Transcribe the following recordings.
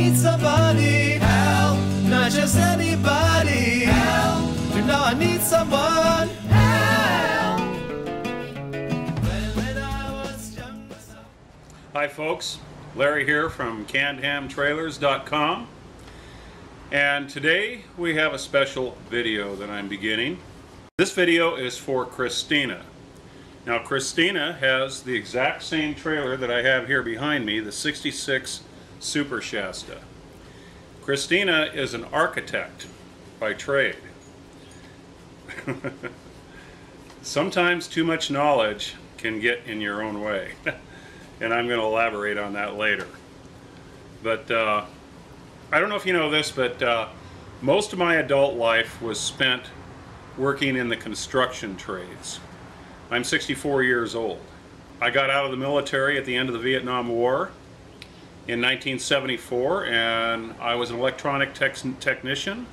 need somebody help, not just anybody help. You know I need someone help. Hi folks, Larry here from CannedHamTrailers.com and today we have a special video that I'm beginning. This video is for Christina. Now Christina has the exact same trailer that I have here behind me, the 66 Super Shasta. Christina is an architect by trade. Sometimes too much knowledge can get in your own way. and I'm going to elaborate on that later. But uh, I don't know if you know this, but uh, most of my adult life was spent working in the construction trades. I'm 64 years old. I got out of the military at the end of the Vietnam War in 1974 and I was an electronic tech technician.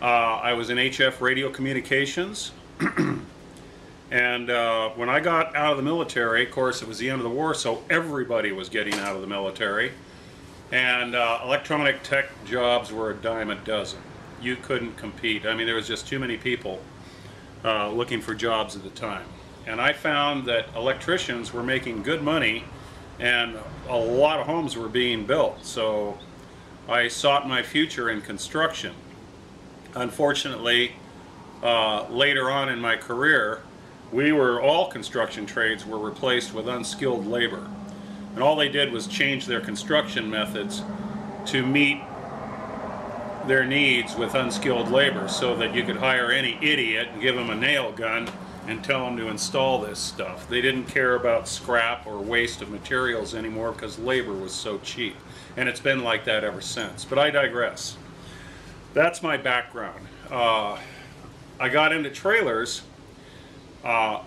Uh, I was in HF radio communications and uh, when I got out of the military, of course, it was the end of the war, so everybody was getting out of the military. And uh, electronic tech jobs were a dime a dozen. You couldn't compete. I mean, there was just too many people uh, looking for jobs at the time. And I found that electricians were making good money and a lot of homes were being built. So I sought my future in construction. Unfortunately, uh, later on in my career, we were all construction trades were replaced with unskilled labor and all they did was change their construction methods to meet their needs with unskilled labor so that you could hire any idiot and give them a nail gun and tell them to install this stuff. They didn't care about scrap or waste of materials anymore because labor was so cheap. And it's been like that ever since. But I digress. That's my background. Uh, I got into trailers uh,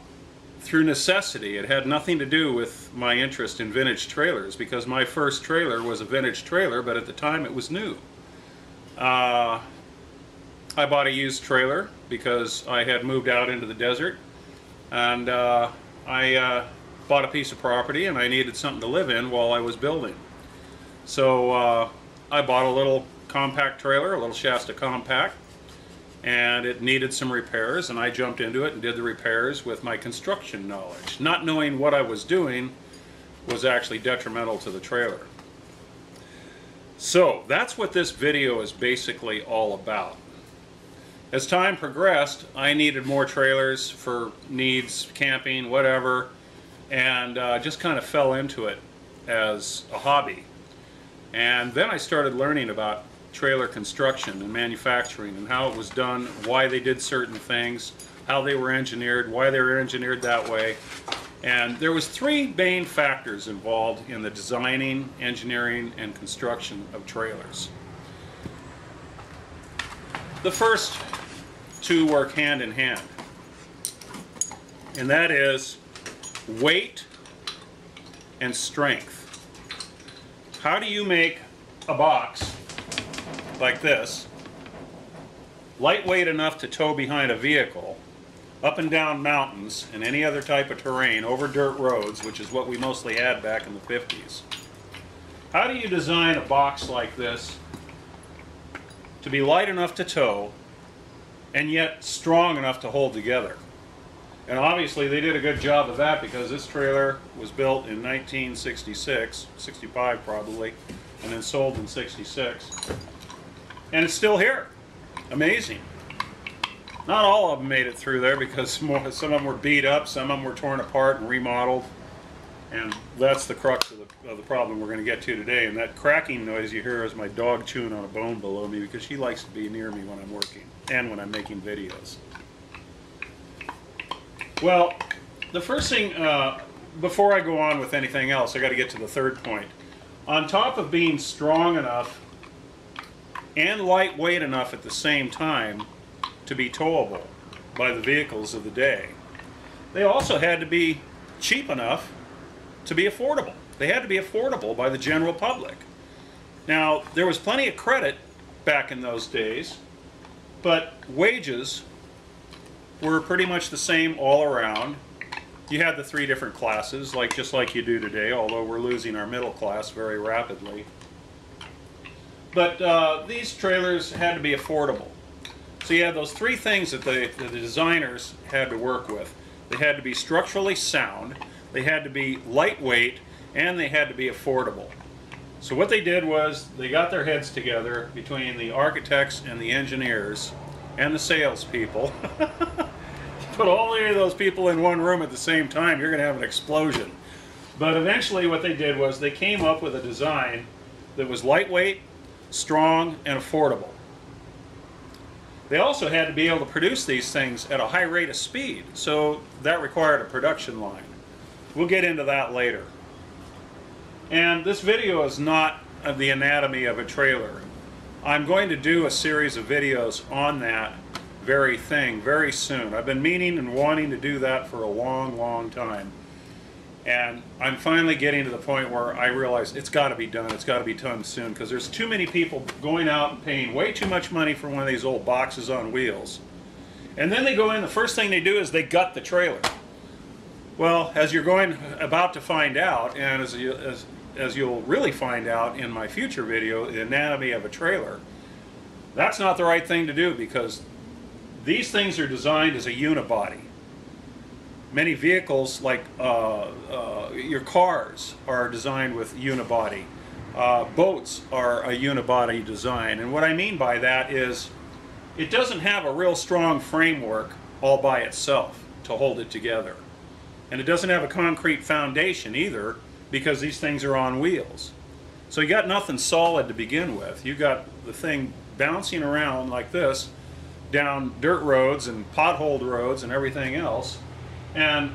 through necessity. It had nothing to do with my interest in vintage trailers because my first trailer was a vintage trailer, but at the time it was new. Uh, I bought a used trailer because I had moved out into the desert and uh, I uh, bought a piece of property and I needed something to live in while I was building. So uh, I bought a little compact trailer, a little Shasta compact, and it needed some repairs and I jumped into it and did the repairs with my construction knowledge. Not knowing what I was doing was actually detrimental to the trailer. So that's what this video is basically all about. As time progressed, I needed more trailers for needs, camping, whatever, and uh, just kind of fell into it as a hobby. And then I started learning about trailer construction and manufacturing and how it was done, why they did certain things, how they were engineered, why they were engineered that way. And there was three main factors involved in the designing, engineering, and construction of trailers. The first two work hand in hand. And that is weight and strength. How do you make a box like this, lightweight enough to tow behind a vehicle, up and down mountains and any other type of terrain, over dirt roads, which is what we mostly had back in the 50s. How do you design a box like this to be light enough to tow and yet strong enough to hold together? And obviously they did a good job of that because this trailer was built in 1966, 65 probably, and then sold in 66 and it's still here. Amazing. Not all of them made it through there because some of them were beat up, some of them were torn apart and remodeled. And that's the crux of the, of the problem we're going to get to today. And that cracking noise you hear is my dog chewing on a bone below me because she likes to be near me when I'm working and when I'm making videos. Well, the first thing, uh, before I go on with anything else, I got to get to the third point. On top of being strong enough and lightweight enough at the same time to be towable by the vehicles of the day. They also had to be cheap enough to be affordable. They had to be affordable by the general public. Now, there was plenty of credit back in those days, but wages were pretty much the same all around. You had the three different classes, like just like you do today, although we're losing our middle class very rapidly. But uh, these trailers had to be affordable. So you had those three things that the, that the designers had to work with. They had to be structurally sound, they had to be lightweight, and they had to be affordable. So what they did was they got their heads together between the architects and the engineers and the salespeople. Put all of those people in one room at the same time, you're going to have an explosion. But eventually what they did was they came up with a design that was lightweight, strong, and affordable. They also had to be able to produce these things at a high rate of speed, so that required a production line. We'll get into that later. And this video is not of the anatomy of a trailer. I'm going to do a series of videos on that very thing very soon. I've been meaning and wanting to do that for a long, long time. And I'm finally getting to the point where I realize it's got to be done. It's got to be done soon because there's too many people going out and paying way too much money for one of these old boxes on wheels. And then they go in, the first thing they do is they gut the trailer. Well, as you're going about to find out, and as, you, as, as you'll really find out in my future video, the anatomy of a trailer, that's not the right thing to do because these things are designed as a unibody many vehicles, like uh, uh, your cars, are designed with unibody. Uh, boats are a unibody design. And what I mean by that is it doesn't have a real strong framework all by itself to hold it together. And it doesn't have a concrete foundation either because these things are on wheels. So you got nothing solid to begin with. You got the thing bouncing around like this down dirt roads and potholed roads and everything else and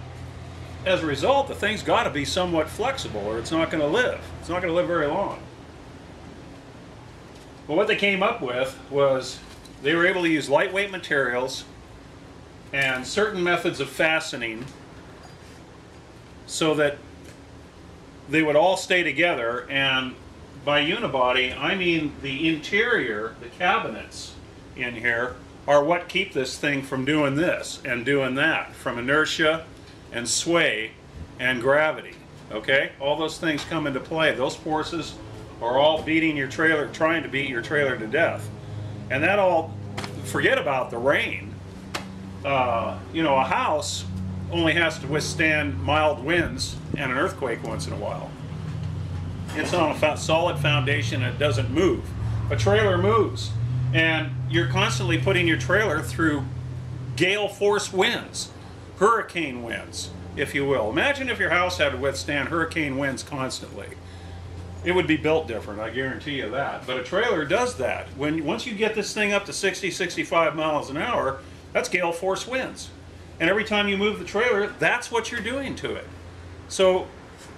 as a result, the thing's got to be somewhat flexible or it's not going to live. It's not going to live very long. But what they came up with was they were able to use lightweight materials and certain methods of fastening so that they would all stay together and by unibody I mean the interior, the cabinets in here are what keep this thing from doing this and doing that, from inertia and sway and gravity. Okay? All those things come into play. Those forces are all beating your trailer, trying to beat your trailer to death. And that all, forget about the rain. Uh, you know, a house only has to withstand mild winds and an earthquake once in a while. It's on a solid foundation and it doesn't move. A trailer moves and you're constantly putting your trailer through gale force winds, hurricane winds, if you will. Imagine if your house had to withstand hurricane winds constantly. It would be built different, I guarantee you that. But a trailer does that. When Once you get this thing up to 60, 65 miles an hour, that's gale force winds. And every time you move the trailer, that's what you're doing to it. So,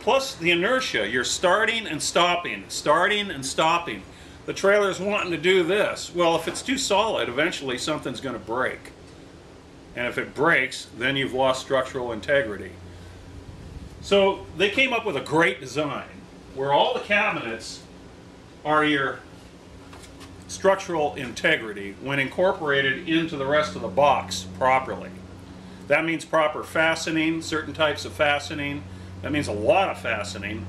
plus the inertia, you're starting and stopping, starting and stopping the trailer's wanting to do this. Well, if it's too solid, eventually something's going to break. And if it breaks, then you've lost structural integrity. So they came up with a great design where all the cabinets are your structural integrity when incorporated into the rest of the box properly. That means proper fastening, certain types of fastening. That means a lot of fastening.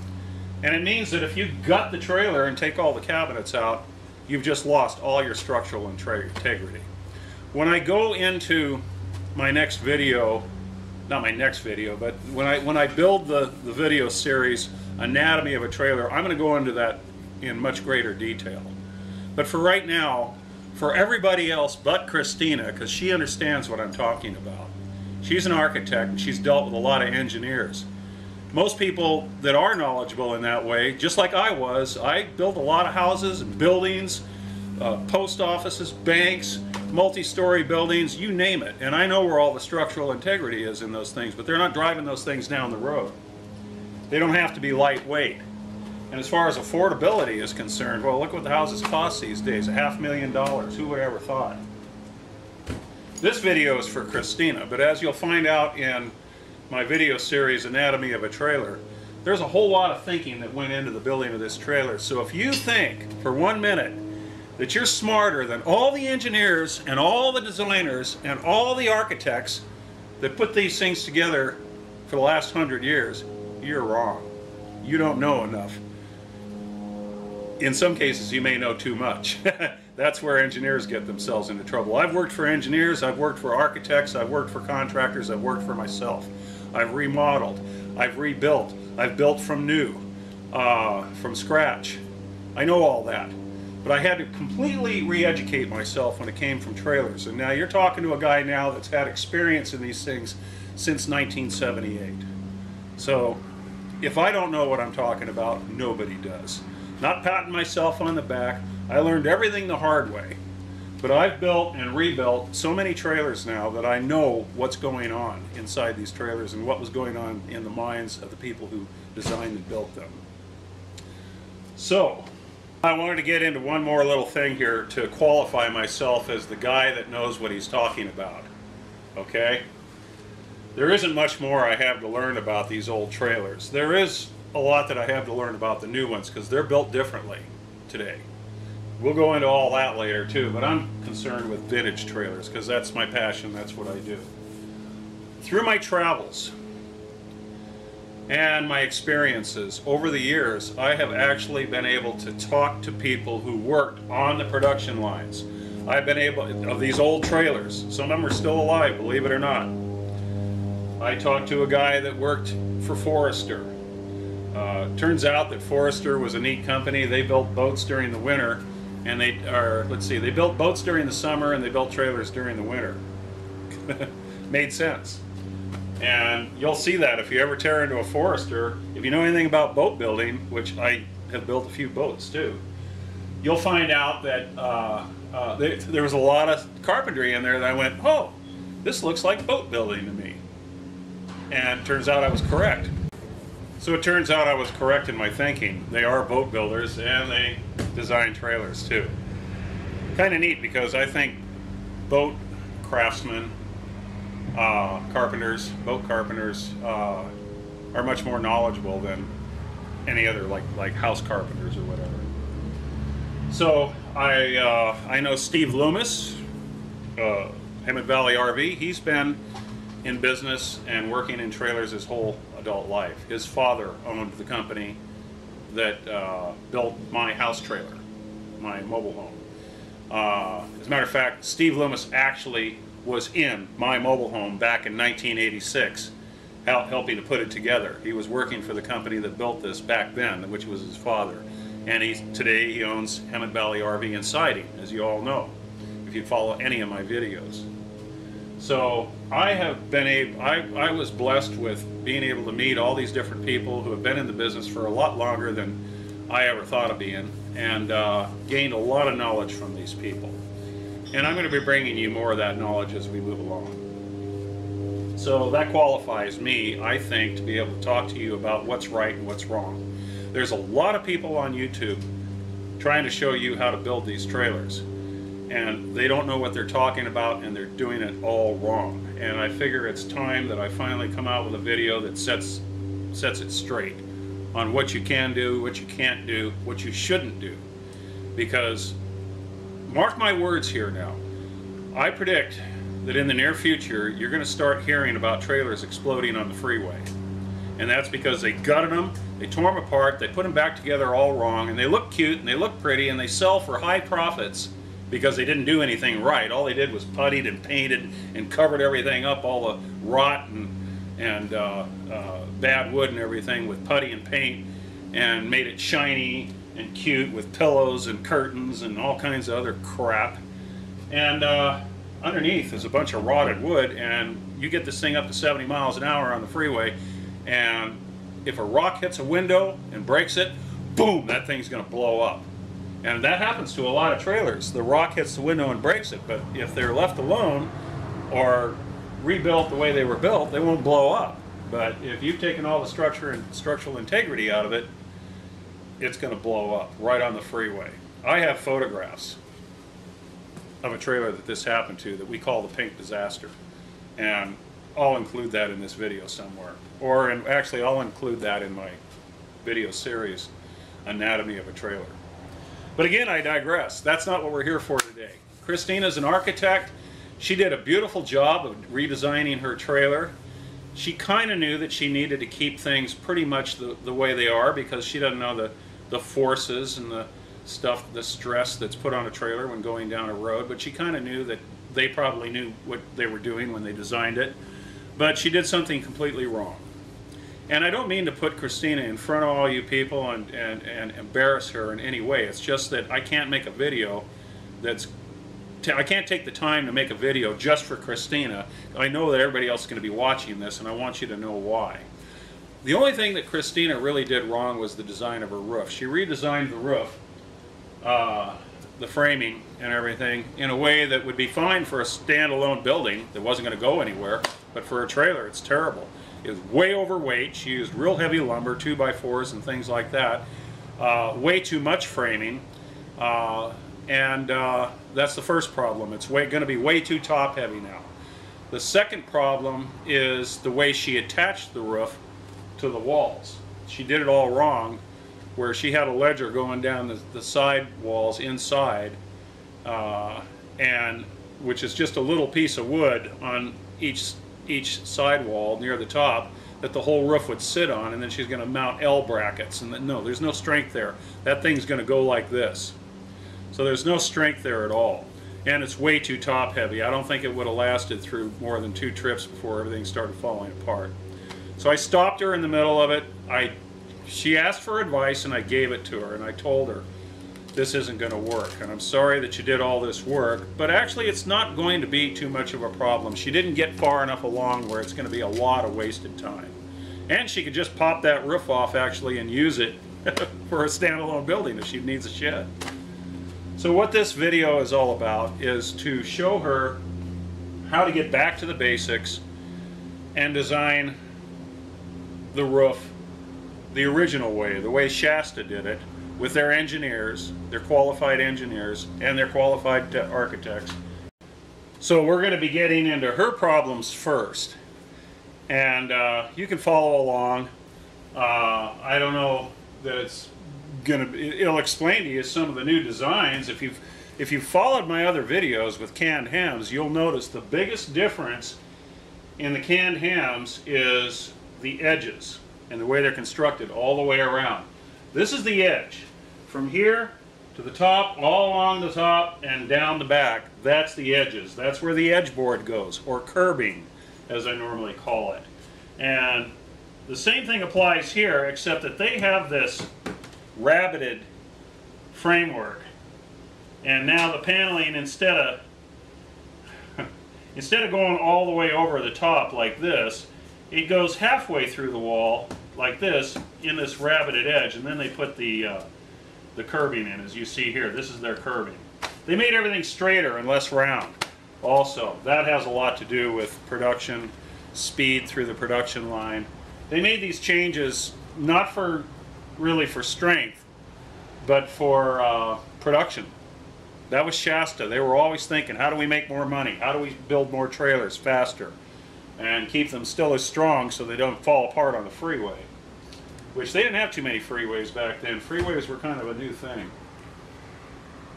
And it means that if you gut the trailer and take all the cabinets out, you've just lost all your structural integrity. When I go into my next video, not my next video, but when I when I build the, the video series Anatomy of a Trailer, I'm going to go into that in much greater detail. But for right now, for everybody else but Christina, because she understands what I'm talking about. She's an architect and she's dealt with a lot of engineers most people that are knowledgeable in that way, just like I was, I built a lot of houses buildings, uh, post offices, banks, multi-story buildings, you name it. And I know where all the structural integrity is in those things, but they're not driving those things down the road. They don't have to be lightweight. And as far as affordability is concerned, well, look what the houses cost these days, a half million dollars. Who would ever thought? This video is for Christina, but as you'll find out in my video series Anatomy of a Trailer, there's a whole lot of thinking that went into the building of this trailer. So if you think for one minute that you're smarter than all the engineers and all the designers and all the architects that put these things together for the last hundred years, you're wrong. You don't know enough. in some cases you may know too much. That's where engineers get themselves into trouble. I've worked for engineers, I've worked for architects, I've worked for contractors, I've worked for myself. I've remodeled, I've rebuilt, I've built from new, uh, from scratch. I know all that. But I had to completely re-educate myself when it came from trailers. And now you're talking to a guy now that's had experience in these things since 1978. So if I don't know what I'm talking about, nobody does. Not patting myself on the back. I learned everything the hard way. But I've built and rebuilt so many trailers now that I know what's going on inside these trailers and what was going on in the minds of the people who designed and built them. So, I wanted to get into one more little thing here to qualify myself as the guy that knows what he's talking about. Okay? There isn't much more I have to learn about these old trailers. There is a lot that I have to learn about the new ones because they're built differently today. We'll go into all that later too, but I'm concerned with vintage trailers because that's my passion, that's what I do. Through my travels and my experiences over the years, I have actually been able to talk to people who worked on the production lines. I've been able, of these old trailers, some of them are still alive, believe it or not. I talked to a guy that worked for Forester. Uh, turns out that Forester was a neat company. They built boats during the winter, and they are let's see, they built boats during the summer and they built trailers during the winter. Made sense. And you'll see that if you ever tear into a Forester. If you know anything about boat building, which I have built a few boats too, you'll find out that uh, uh, they, there was a lot of carpentry in there that I went, oh, this looks like boat building to me and turns out I was correct. So it turns out I was correct in my thinking. They are boat builders and they design trailers too. Kind of neat because I think boat craftsmen, uh, carpenters, boat carpenters uh, are much more knowledgeable than any other like like house carpenters or whatever. So I uh, I know Steve Loomis, uh, Hemet Valley RV. He's been in business and working in trailers his whole adult life. His father owned the company that uh, built my house trailer, my mobile home. Uh, as a matter of fact, Steve Loomis actually was in my mobile home back in 1986, helping to put it together. He was working for the company that built this back then, which was his father. And today he owns Hemet Valley RV and Siding, as you all know, if you follow any of my videos. So I have been able, I, I was blessed with being able to meet all these different people who have been in the business for a lot longer than I ever thought of being and uh, gained a lot of knowledge from these people. And I'm going to be bringing you more of that knowledge as we move along. So that qualifies me, I think, to be able to talk to you about what's right and what's wrong. There's a lot of people on YouTube trying to show you how to build these trailers and they don't know what they're talking about and they're doing it all wrong. And I figure it's time that I finally come out with a video that sets sets it straight on what you can do, what you can't do, what you shouldn't do. Because mark my words here now. I predict that in the near future you're going to start hearing about trailers exploding on the freeway. And that's because they gutted them, they tore them apart, they put them back together all wrong, and they look cute and they look pretty and they sell for high profits because they didn't do anything right. All they did was puttied and painted and covered everything up, all the rot and, and uh, uh, bad wood and everything with putty and paint and made it shiny and cute with pillows and curtains and all kinds of other crap. And uh, underneath is a bunch of rotted wood and you get this thing up to 70 miles an hour on the freeway and if a rock hits a window and breaks it, boom, that thing's going to blow up. And that happens to a lot of trailers. The rock hits the window and breaks it, but if they're left alone or rebuilt the way they were built, they won't blow up. But if you've taken all the structure and structural integrity out of it, it's going to blow up right on the freeway. I have photographs of a trailer that this happened to that we call the pink disaster. And I'll include that in this video somewhere. Or in, actually, I'll include that in my video series, Anatomy of a Trailer. But again, I digress. That's not what we're here for today. Christina's an architect. She did a beautiful job of redesigning her trailer. She kind of knew that she needed to keep things pretty much the, the way they are because she doesn't know the, the forces and the, stuff, the stress that's put on a trailer when going down a road, but she kind of knew that they probably knew what they were doing when they designed it. But she did something completely wrong. And I don't mean to put Christina in front of all you people and, and, and embarrass her in any way. It's just that I can't make a video that's I can't take the time to make a video just for Christina. I know that everybody else is going to be watching this, and I want you to know why. The only thing that Christina really did wrong was the design of her roof. She redesigned the roof, uh, the framing and everything, in a way that would be fine for a standalone building that wasn't going to go anywhere, but for a trailer, it's terrible. Was way overweight. She used real heavy lumber, 2 by 4s and things like that. Uh, way too much framing. Uh, and uh, that's the first problem. It's going to be way too top heavy now. The second problem is the way she attached the roof to the walls. She did it all wrong where she had a ledger going down the, the side walls inside uh, and which is just a little piece of wood on each each side wall near the top that the whole roof would sit on and then she's going to mount L brackets and no there's no strength there that thing's going to go like this so there's no strength there at all. And it's way too top heavy. I don't think it would have lasted through more than two trips before everything started falling apart. So I stopped her in the middle of it. I, she asked for advice and I gave it to her and I told her this isn't going to work and I'm sorry that you did all this work but actually it's not going to be too much of a problem. She didn't get far enough along where it's going to be a lot of wasted time. And she could just pop that roof off actually and use it for a standalone building if she needs a shed. So what this video is all about is to show her how to get back to the basics and design the roof the original way, the way Shasta did it, with their engineers, their qualified engineers, and their qualified architects. So we're going to be getting into her problems first. And uh, you can follow along. Uh, I don't know that it's gonna be, it'll explain to you some of the new designs. If you've if you followed my other videos with canned hams, you'll notice the biggest difference in the canned hams is the edges and the way they're constructed all the way around. This is the edge. From here to the top, all along the top and down the back, that's the edges. That's where the edge board goes, or curbing, as I normally call it. And the same thing applies here, except that they have this rabbited framework. And now the paneling, instead of instead of going all the way over the top like this, it goes halfway through the wall like this in this rabbited edge, and then they put the uh, the curbing in, as you see here. This is their curbing. They made everything straighter and less round. Also, that has a lot to do with production speed through the production line. They made these changes not for really for strength, but for uh, production. That was Shasta. They were always thinking, how do we make more money? How do we build more trailers faster? And keep them still as strong so they don't fall apart on the freeway. Which they didn't have too many freeways back then. Freeways were kind of a new thing.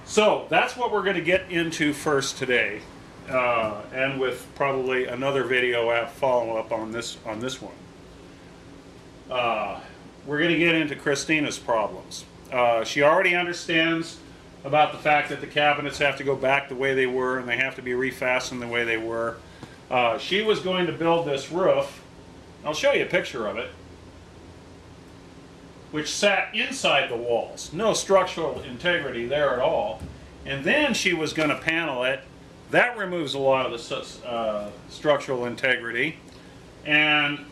So that's what we're going to get into first today. Uh, and with probably another video app follow up on this on this one. Uh, we're going to get into Christina's problems. Uh, she already understands about the fact that the cabinets have to go back the way they were and they have to be refastened the way they were. Uh, she was going to build this roof. I'll show you a picture of it which sat inside the walls. No structural integrity there at all. And then she was going to panel it. That removes a lot of the uh, structural integrity. And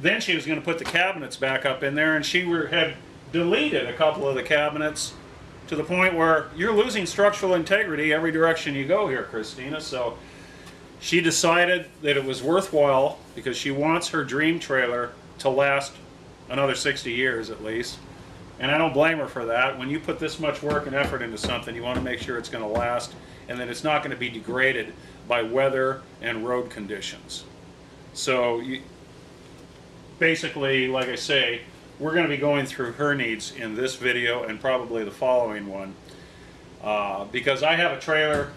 then she was going to put the cabinets back up in there, and she were, had deleted a couple of the cabinets to the point where you're losing structural integrity every direction you go here, Christina. So she decided that it was worthwhile because she wants her dream trailer to last another 60 years at least. And I don't blame her for that. When you put this much work and effort into something, you want to make sure it's going to last and that it's not going to be degraded by weather and road conditions. So you, basically, like I say, we're going to be going through her needs in this video and probably the following one uh, because I have a trailer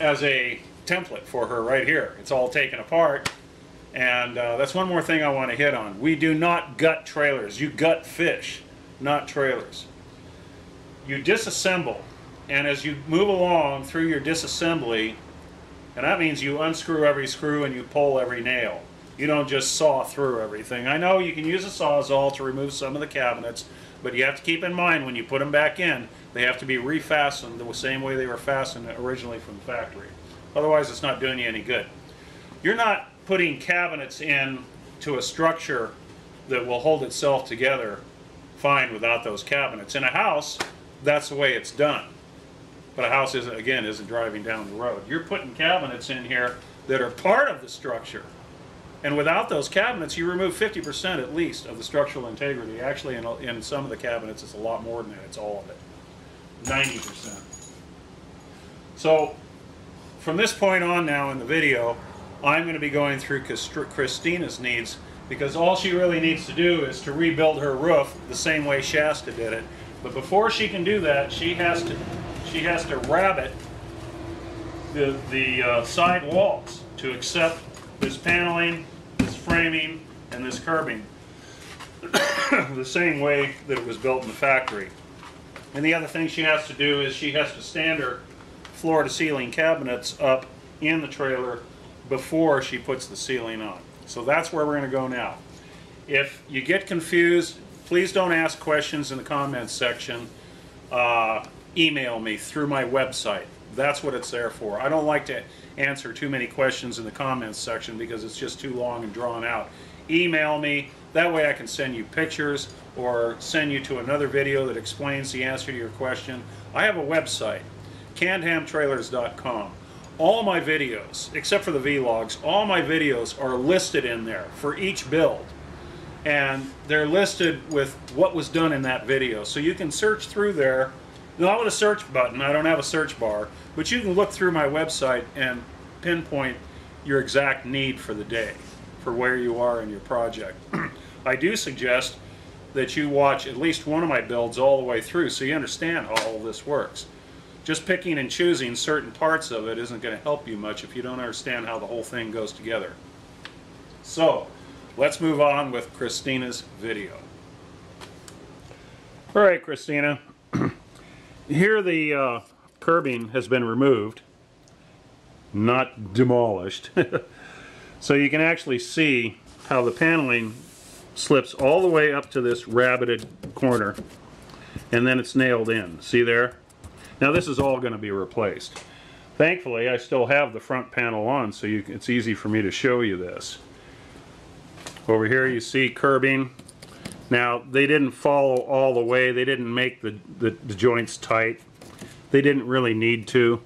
as a template for her right here. It's all taken apart and uh, that's one more thing I want to hit on. We do not gut trailers. You gut fish, not trailers. you disassemble, and as you move along through your disassembly, and that means you unscrew every screw and you pull every nail. You don't just saw through everything. I know you can use a sawzall to remove some of the cabinets, but you have to keep in mind when you put them back in, they have to be refastened the same way they were fastened originally from the factory. Otherwise, it's not doing you any good. You're not putting cabinets in to a structure that will hold itself together fine without those cabinets. In a house, that's the way it's done. But a house isn't, again, isn't driving down the road. You're putting cabinets in here that are part of the structure. And without those cabinets, you remove 50% at least of the structural integrity. Actually, in, in some of the cabinets, it's a lot more than that. It's all of it. 90%. So, from this point on now in the video, I'm going to be going through Christina's needs because all she really needs to do is to rebuild her roof the same way Shasta did it. But before she can do that, she has to she has to rabbit the the uh, side walls to accept this paneling, this framing, and this curbing the same way that it was built in the factory. And the other thing she has to do is she has to stand her floor to ceiling cabinets up in the trailer before she puts the ceiling on. So that's where we're going to go now. If you get confused, please don't ask questions in the comments section. Uh, email me through my website. That's what it's there for. I don't like to answer too many questions in the comments section because it's just too long and drawn out. Email me. That way I can send you pictures or send you to another video that explains the answer to your question. I have a website, cannedhamtrailers.com all my videos, except for the vlogs, all my videos are listed in there for each build. And they're listed with what was done in that video. So you can search through there. Not with a search button, I don't have a search bar, but you can look through my website and pinpoint your exact need for the day, for where you are in your project. I do suggest that you watch at least one of my builds all the way through so you understand how all this works just picking and choosing certain parts of it isn't going to help you much if you don't understand how the whole thing goes together. So, let's move on with Christina's video. All right, Christina. Here the uh, curbing has been removed, not demolished. so you can actually see how the paneling slips all the way up to this rabbited corner and then it's nailed in. See there? Now this is all going to be replaced. Thankfully, I still have the front panel on, so you, it's easy for me to show you this. Over here you see curbing. Now, they didn't follow all the way. They didn't make the, the, the joints tight. They didn't really need to,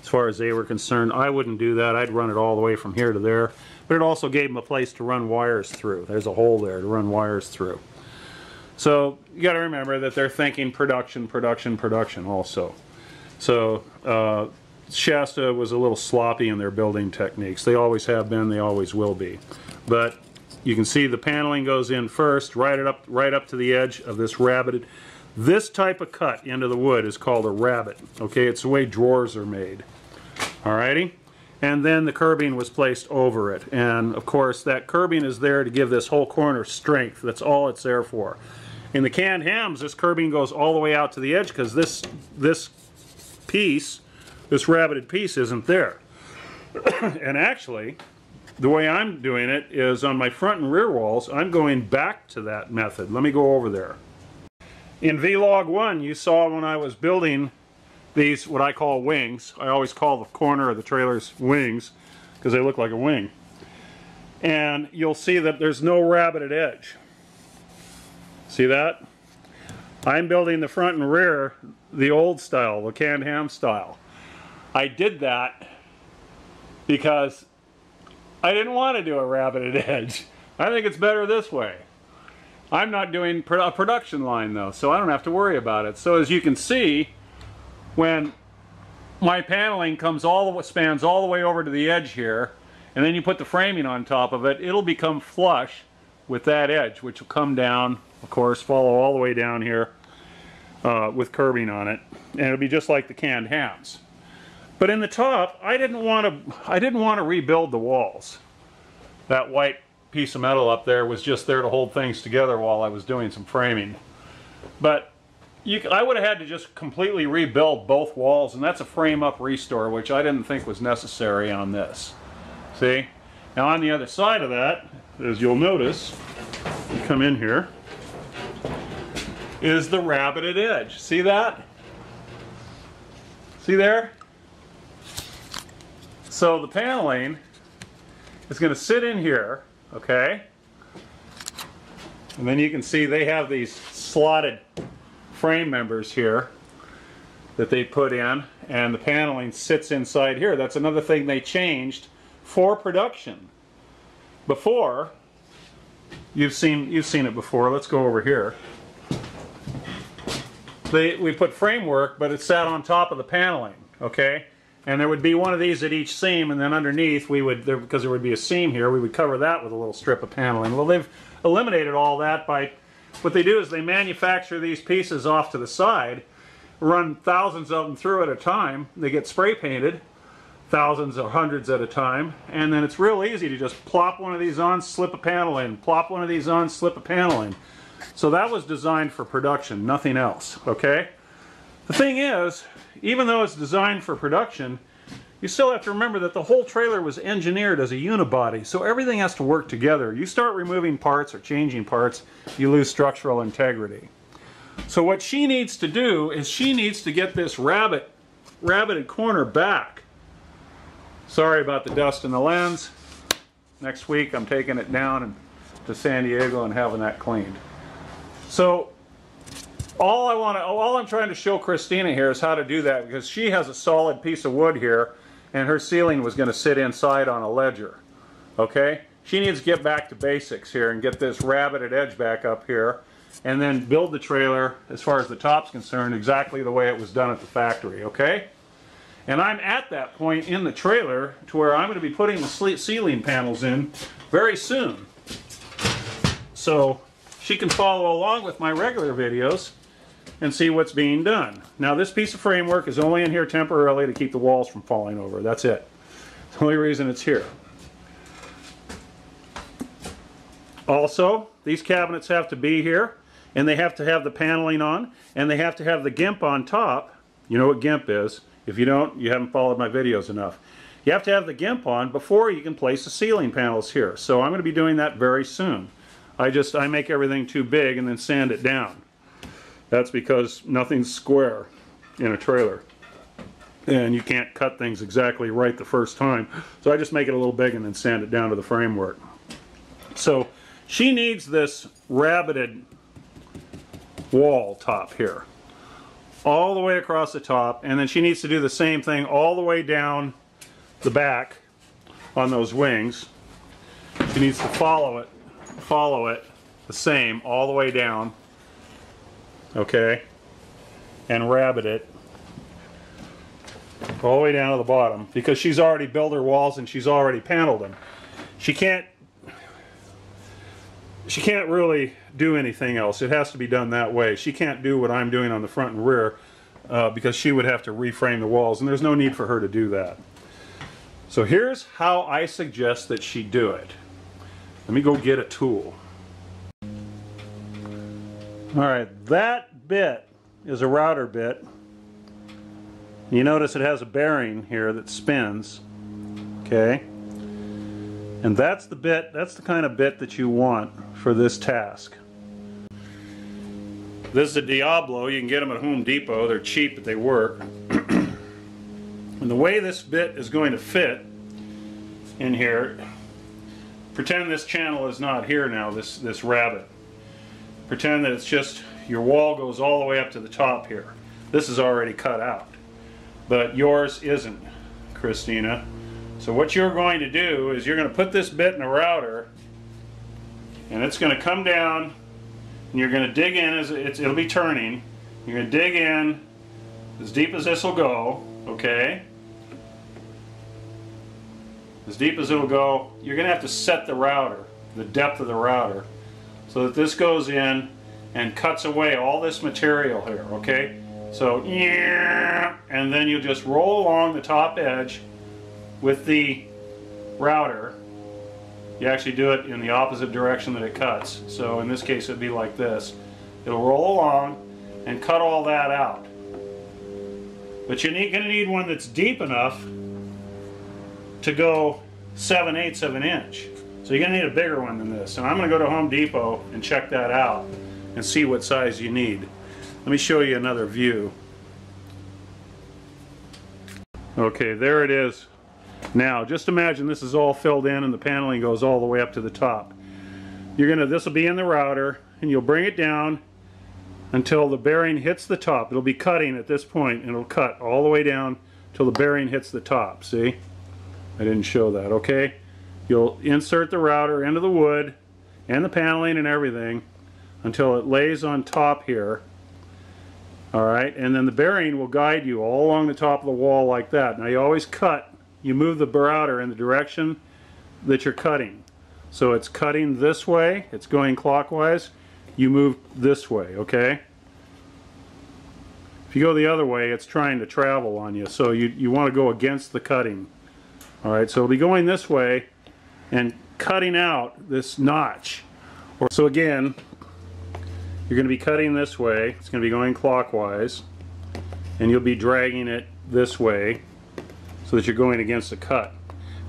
as far as they were concerned. I wouldn't do that. I'd run it all the way from here to there. But it also gave them a place to run wires through. There's a hole there to run wires through. So you got to remember that they're thinking production, production, production also. So uh, Shasta was a little sloppy in their building techniques. They always have been, they always will be. But you can see the paneling goes in first, right up, right up to the edge of this rabbeted. This type of cut into the wood is called a rabbet. Okay, it's the way drawers are made. Alrighty? And then the curbing was placed over it. And of course, that curbing is there to give this whole corner strength. That's all it's there for. In the canned hams, this curbing goes all the way out to the edge because this, this piece, this rabbeted piece isn't there. and actually, the way I'm doing it is on my front and rear walls, I'm going back to that method. Let me go over there. In Vlog 1, you saw when I was building these, what I call wings. I always call the corner of the trailers wings because they look like a wing. And you'll see that there's no rabbeted edge. See that? I'm building the front and rear the old style, the canned ham style. I did that because I didn't want to do a rabbeted edge. I think it's better this way. I'm not doing a production line though, so I don't have to worry about it. So as you can see, when my paneling comes all the spans all the way over to the edge here, and then you put the framing on top of it, it'll become flush with that edge, which will come down, of course, follow all the way down here uh, with curbing on it, and it'll be just like the canned hams. But in the top, I didn't want to. I didn't want to rebuild the walls. That white piece of metal up there was just there to hold things together while I was doing some framing. But you, I would have had to just completely rebuild both walls, and that's a frame up restore, which I didn't think was necessary on this. See? Now on the other side of that, as you'll notice, you come in here, is the rabbited edge. See that? See there? So the paneling is going to sit in here, okay? And then you can see they have these slotted frame members here that they put in and the paneling sits inside here. That's another thing they changed for production. Before, you've seen you've seen it before. Let's go over here. They, we put framework, but it sat on top of the paneling, okay? And there would be one of these at each seam, and then underneath we would, there, because there would be a seam here, we would cover that with a little strip of paneling. Well, they've eliminated all that by, what they do is they manufacture these pieces off to the side, run thousands of them through at a time. They get spray painted, thousands or hundreds at a time, and then it's real easy to just plop one of these on, slip a panel in, plop one of these on, slip a panel in. So that was designed for production, nothing else, okay? The thing is, even though it's designed for production, you still have to remember that the whole trailer was engineered as a unibody, so everything has to work together. You start removing parts or changing parts, you lose structural integrity. So what she needs to do is she needs to get this rabbit, rabbited corner back. Sorry about the dust in the lens. Next week I'm taking it down to San Diego and having that cleaned. So all I want to, all I'm trying to show Christina here is how to do that because she has a solid piece of wood here and her ceiling was going to sit inside on a ledger. Okay? She needs to get back to basics here and get this rabbited edge back up here and then build the trailer as far as the top's concerned exactly the way it was done at the factory. Okay? And I'm at that point in the trailer to where I'm going to be putting the ceiling panels in very soon. So she can follow along with my regular videos and see what's being done. Now this piece of framework is only in here temporarily to keep the walls from falling over. That's it. The only reason it's here. Also, these cabinets have to be here and they have to have the paneling on and they have to have the GIMP on top. You know what GIMP is. If you don't, you haven't followed my videos enough. You have to have the GIMP on before you can place the ceiling panels here. So I'm going to be doing that very soon. I just, I make everything too big and then sand it down. That's because nothing's square in a trailer. And you can't cut things exactly right the first time. So I just make it a little big and then sand it down to the framework. So she needs this rabbited wall top here. All the way across the top. And then she needs to do the same thing all the way down the back on those wings. She needs to follow it, follow it the same all the way down okay, and rabbit it all the way down to the bottom because she's already built her walls and she's already paneled them. She can't she can't really do anything else. It has to be done that way. She can't do what I'm doing on the front and rear uh, because she would have to reframe the walls and there's no need for her to do that. So here's how I suggest that she do it. Let me go get a tool. All right, that bit is a router bit. You notice it has a bearing here that spins, okay? And that's the bit, that's the kind of bit that you want for this task. This is a Diablo, you can get them at Home Depot, they're cheap but they work. and the way this bit is going to fit in here, pretend this channel is not here now, this, this rabbit pretend that it's just your wall goes all the way up to the top here. This is already cut out, but yours isn't, Christina. So what you're going to do is you're going to put this bit in a router and it's going to come down and you're going to dig in as it's, it'll be turning. You're going to dig in as deep as this will go, okay? As deep as it'll go, you're going to have to set the router, the depth of the router so that this goes in and cuts away all this material here, okay? So, and then you just roll along the top edge with the router. You actually do it in the opposite direction that it cuts. So in this case it'd be like this. It'll roll along and cut all that out. But you're going to need one that's deep enough to go 7 eighths of an inch. So you're going to need a bigger one than this. And I'm going to go to Home Depot and check that out and see what size you need. Let me show you another view. Okay, there it is. Now, just imagine this is all filled in and the paneling goes all the way up to the top. You're gonna, this will be in the router, and you'll bring it down until the bearing hits the top. It'll be cutting at this point, and it'll cut all the way down till the bearing hits the top, see? I didn't show that, okay? You'll insert the router into the wood and the paneling and everything until it lays on top here. Alright, and then the bearing will guide you all along the top of the wall like that. Now you always cut, you move the router in the direction that you're cutting. So it's cutting this way, it's going clockwise, you move this way, okay? If you go the other way, it's trying to travel on you, so you, you want to go against the cutting. Alright, so it'll be going this way and cutting out this notch. So again, you're going to be cutting this way, it's going to be going clockwise, and you'll be dragging it this way so that you're going against the cut.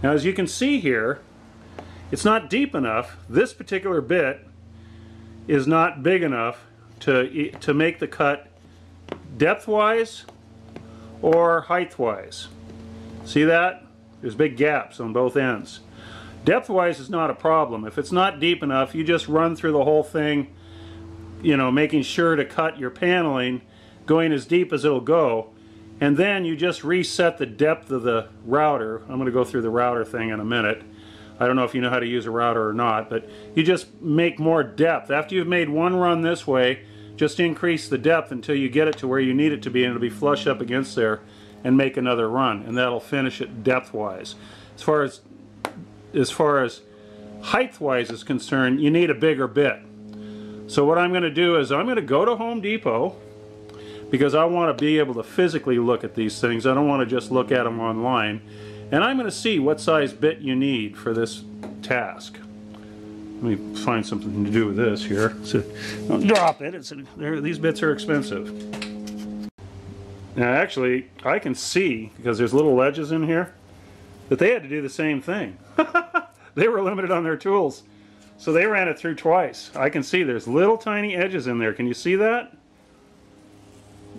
Now as you can see here, it's not deep enough. This particular bit is not big enough to, to make the cut depth-wise or height-wise. See that? There's big gaps on both ends. Depth-wise is not a problem. If it's not deep enough, you just run through the whole thing, you know, making sure to cut your paneling, going as deep as it'll go, and then you just reset the depth of the router. I'm going to go through the router thing in a minute. I don't know if you know how to use a router or not, but you just make more depth. After you've made one run this way, just increase the depth until you get it to where you need it to be and it'll be flush up against there and make another run and that'll finish it depth-wise. As far as as far as height-wise is concerned, you need a bigger bit. So what I'm going to do is I'm going to go to Home Depot because I want to be able to physically look at these things. I don't want to just look at them online. And I'm going to see what size bit you need for this task. Let me find something to do with this here. So, don't drop it. It's these bits are expensive. Now actually, I can see, because there's little ledges in here, that they had to do the same thing. they were limited on their tools. So they ran it through twice. I can see there's little tiny edges in there. Can you see that?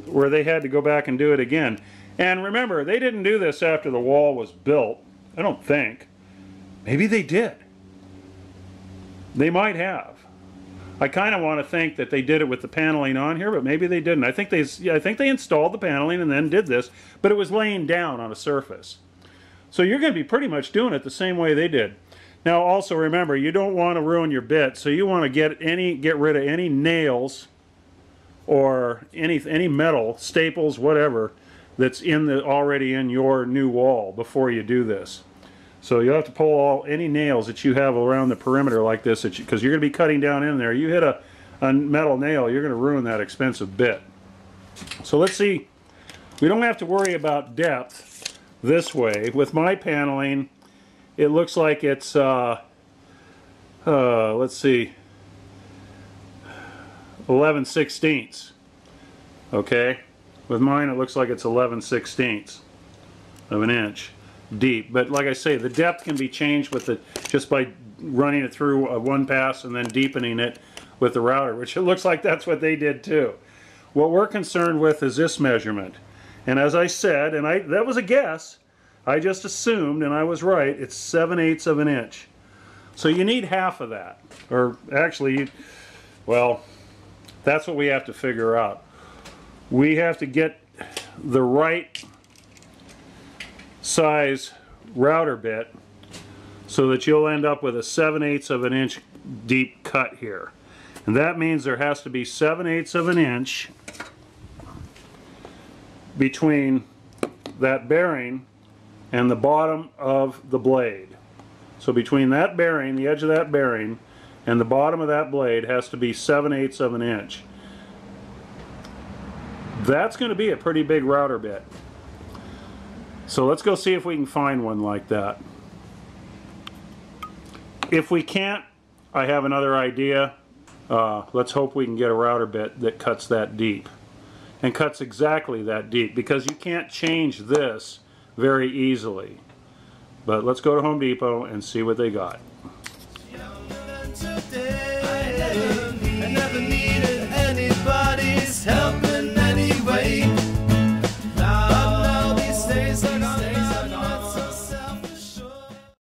Where they had to go back and do it again. And remember, they didn't do this after the wall was built. I don't think. Maybe they did. They might have. I kind of want to think that they did it with the paneling on here, but maybe they didn't. I think they, I think they installed the paneling and then did this, but it was laying down on a surface. So you're going to be pretty much doing it the same way they did. Now also remember, you don't want to ruin your bit, so you want to get any get rid of any nails or any any metal, staples, whatever that's in the already in your new wall before you do this. So you'll have to pull all any nails that you have around the perimeter like this because you, you're going to be cutting down in there. You hit a, a metal nail, you're going to ruin that expensive bit. So let's see. We don't have to worry about depth this way. With my paneling, it looks like it's, uh, uh, let's see, 11 sixteenths. Okay? With mine, it looks like it's 11 sixteenths of an inch deep. But like I say, the depth can be changed with the just by running it through a one pass and then deepening it with the router, which it looks like that's what they did too. What we're concerned with is this measurement. And as I said, and I that was a guess, I just assumed, and I was right, it's 7 eighths of an inch. So you need half of that. Or actually, well, that's what we have to figure out we have to get the right size router bit so that you'll end up with a 7 eighths of an inch deep cut here. And that means there has to be 7 eighths of an inch between that bearing and the bottom of the blade. So between that bearing, the edge of that bearing, and the bottom of that blade has to be 7 eighths of an inch. That's going to be a pretty big router bit. So let's go see if we can find one like that. If we can't, I have another idea. Uh, let's hope we can get a router bit that cuts that deep and cuts exactly that deep because you can't change this very easily. But let's go to Home Depot and see what they got. Today,